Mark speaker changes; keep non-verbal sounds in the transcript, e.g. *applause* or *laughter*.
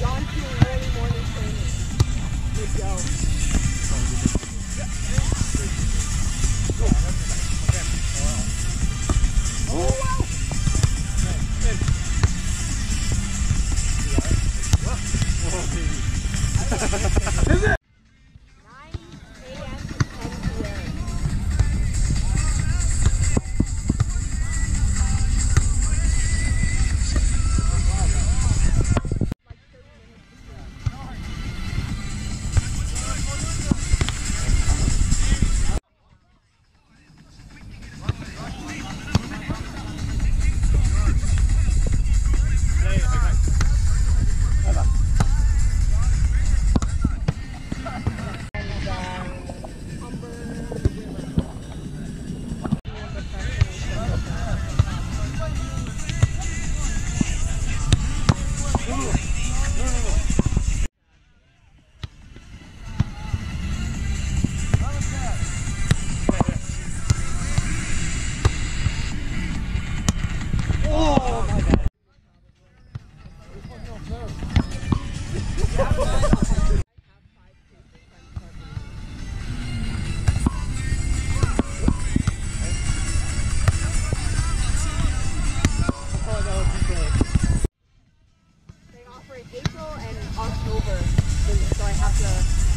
Speaker 1: John to early morning training. Good go. Oh, wow. Oh, baby. *laughs* Oh, my God. April and October, so I have to